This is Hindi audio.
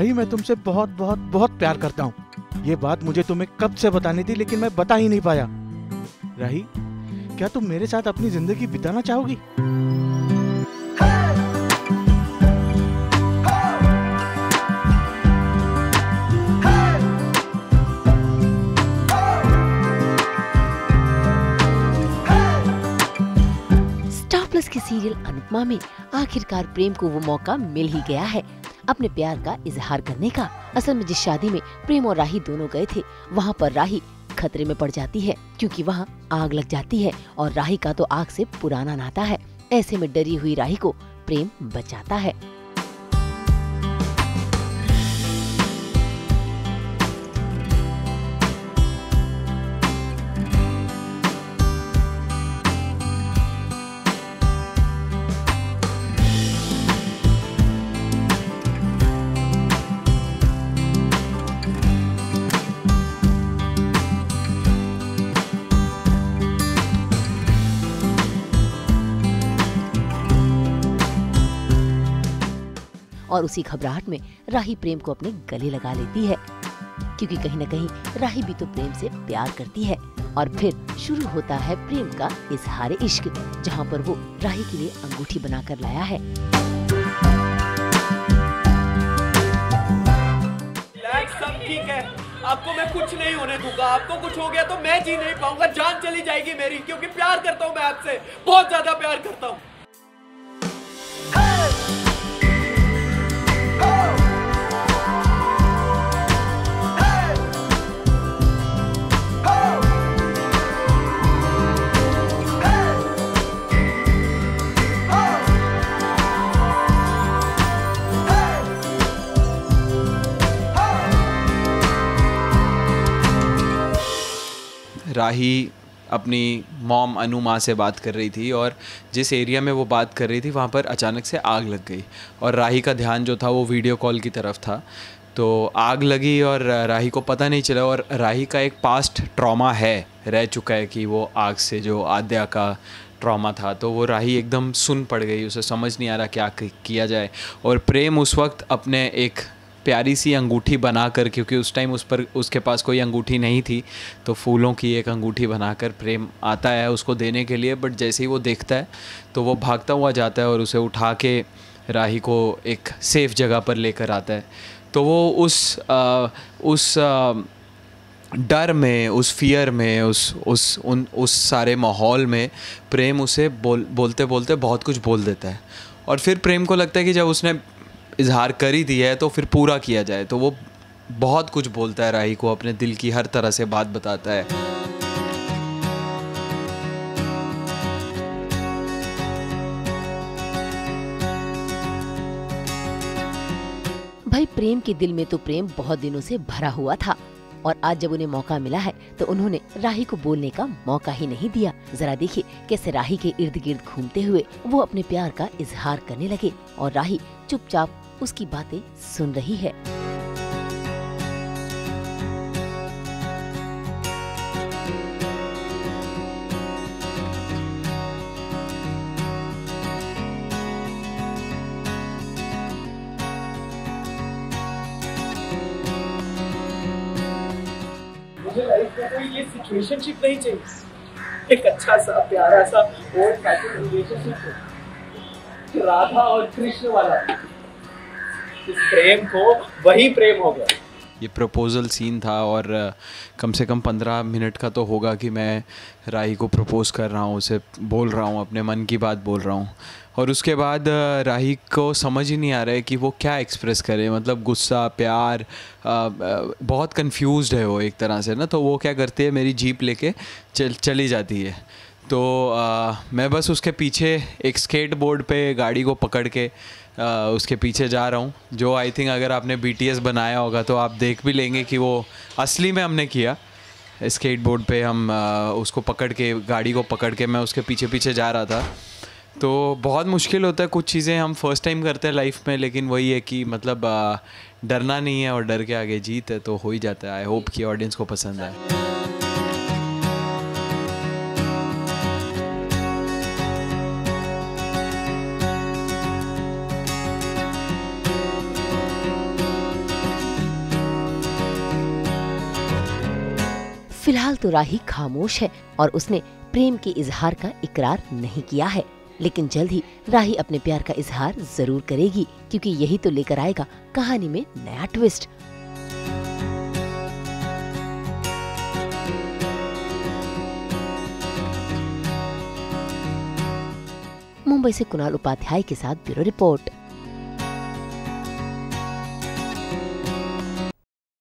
राही मैं तुमसे बहुत बहुत बहुत प्यार करता हूँ। ये बात मुझे तुम्हें कब से बतानी थी, लेकिन मैं बता ही नहीं पाया। राही, क्या तुम मेरे साथ अपनी ज़िंदगी बिताना चाहोगी? स्टार प्लस के सीरियल अनुपमा में आखिरकार प्रेम को वो मौका मिल ही गया है। अपने प्यार का इजहार करने का। असल में जिस शादी में प्रेम और राही दोनों गए थे, वहाँ पर राही खतरे में पड़ जाती है, क्योंकि वहाँ आग लग जाती है और राही का तो आग से पुराना नाता है। ऐसे में डरी हुई राही को प्रेम बचाता है। और उसी घबराहट में राही प्रेम को अपने गले लगा लेती है। क्योंकि कहीं न कहीं राही भी तो प्रेम से प्यार करती है और फिर शुरू होता है प्रेम का इजहार इश्क, जहाँ पर वो राही के लिए अंगूठी बनाकर लाया है। है। आपको मैं कुछ नहीं होने दूँगा। आपको कुछ हो गया तो मैं जी नहीं पाऊँगा। जान चली जाएगी मेरी, क्योंकि प्यार करता हूँ मैं आपसे। बहुत ज़्यादा प्यार करता हूँ। राही अपनी मॉम अनु माँ से बात कर रही थी और जिस एरिया में वो बात कर रही थी, वहाँ पर अचानक से आग लग गई। और राही का ध्यान जो था, वो वीडियो कॉल की तरफ़ था। तो आग लगी और राही को पता नहीं चला और राही का एक पास्ट ट्रॉमा है, रह चुका है कि वो आग से जो आद्या का ट्रॉमा था तो वो राही एकदम सुन पड़ गई, उसे समझ नहीं आ रहा क्या किया जाए। और प्रेम उस वक्त अपने एक प्यारी सी अंगूठी बनाकर क्योंकि उस टाइम उस पर उसके पास कोई अंगूठी नहीं थी तो फूलों की एक अंगूठी बनाकर प्रेम आता है उसको देने के लिए बट जैसे ही वो देखता है तो वो भागता हुआ जाता है और उसे उठा के राही को एक सेफ़ जगह पर लेकर आता है। तो वो उस आ, उस आ, डर में उस फियर में उस उस उन उस सारे माहौल में प्रेम उसे बोल बोलते बोलते बहुत कुछ बोल देता है। और फिर प्रेम को लगता है कि जब उसने इजहार कर ही दिया है तो फिर पूरा किया जाए। तो वो बहुत कुछ बोलता है राही को, अपने दिल की हर तरह से बात बताता है। भाई, प्रेम के दिल में तो प्रेम बहुत दिनों से भरा हुआ था, और आज जब उन्हें मौका मिला है तो उन्होंने राही को बोलने का मौका ही नहीं दिया। जरा देखिए कैसे राही के इर्द गिर्द घूमते हुए वो अपने प्यार का इजहार करने लगे, और राही चुपचाप उसकी बातें सुन रही है। मुझे लाइफ में कोई ये सिचुएशनशिप नहीं चाहिए। एक अच्छा सा, प्यारा सा ओल्ड फ़ैशन रिलेशनशिप राधा और कृष्ण वाला। इस प्रेम को, वही प्रेम हो गया। ये प्रपोज़ल सीन था और कम से कम पंद्रह मिनट का तो होगा कि मैं राही को प्रपोज़ कर रहा हूँ, उसे बोल रहा हूँ, अपने मन की बात बोल रहा हूँ। और उसके बाद राही को समझ ही नहीं आ रहा है कि वो क्या एक्सप्रेस करे। मतलब गुस्सा, प्यार बहुत कंफ्यूज्ड है वो एक तरह से ना तो वो क्या करती है, मेरी जीप लेके चल, चली जाती है। तो आ, मैं बस उसके पीछे एक स्केट बोर्ड पर गाड़ी को पकड़ के आ, उसके पीछे जा रहा हूँ। जो आई थिंक अगर आपने बीटीएस बनाया होगा तो आप देख भी लेंगे कि वो असली में हमने किया। स्केट बोर्ड पर हम आ, उसको पकड़ के गाड़ी को पकड़ के मैं उसके पीछे पीछे जा रहा था। तो बहुत मुश्किल होता है कुछ चीज़ें हम फ़र्स्ट टाइम करते हैं लाइफ में लेकिन वही है कि मतलब डरना नहीं है और डर के आगे जीत है तो हो ही जाता है। आई होप कि ऑडियंस को पसंद आए। फ़िलहाल तो राही खामोश है और उसने प्रेम के इजहार का इकरार नहीं किया है। लेकिन जल्द ही राही अपने प्यार का इजहार ज़रूर करेगी, क्योंकि यही तो लेकर आएगा कहानी में नया ट्विस्ट मुंबई से कुणाल उपाध्याय के साथ ब्यूरो रिपोर्ट।